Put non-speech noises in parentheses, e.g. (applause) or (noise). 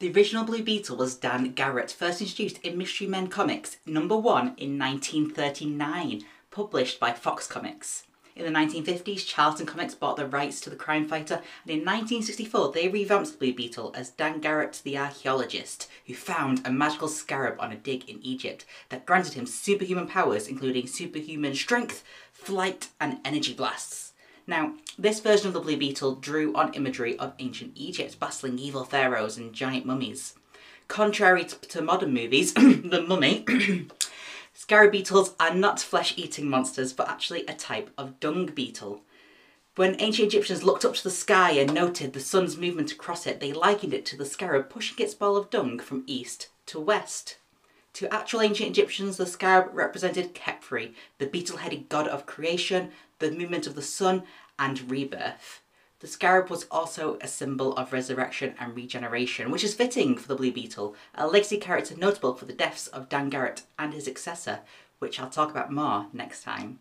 The original Blue Beetle was Dan Garrett, first introduced in Mystery Men Comics number one in 1939, published by Fox Comics. In the 1950s, Charlton Comics bought the rights to the crime fighter, and in 1964 they revamped the Blue Beetle as Dan Garrett the archaeologist, who found a magical scarab on a dig in Egypt that granted him superhuman powers, including superhuman strength, flight, and energy blasts. Now, this version of the Blue Beetle drew on imagery of ancient Egypt, battling evil pharaohs and giant mummies. Contrary to modern movies, (clears throat) The Mummy, (clears throat) Scarab beetles are not flesh-eating monsters, but actually a type of dung beetle. When ancient Egyptians looked up to the sky and noted the sun's movement across it, they likened it to the scarab pushing its ball of dung from east to west. To actual ancient Egyptians, the scarab represented Khepri, the beetle-headed god of creation, the movement of the sun, and rebirth. The scarab was also a symbol of resurrection and regeneration, which is fitting for the Blue Beetle, a legacy character notable for the deaths of Dan Garrett and his successor, which I'll talk about more next time.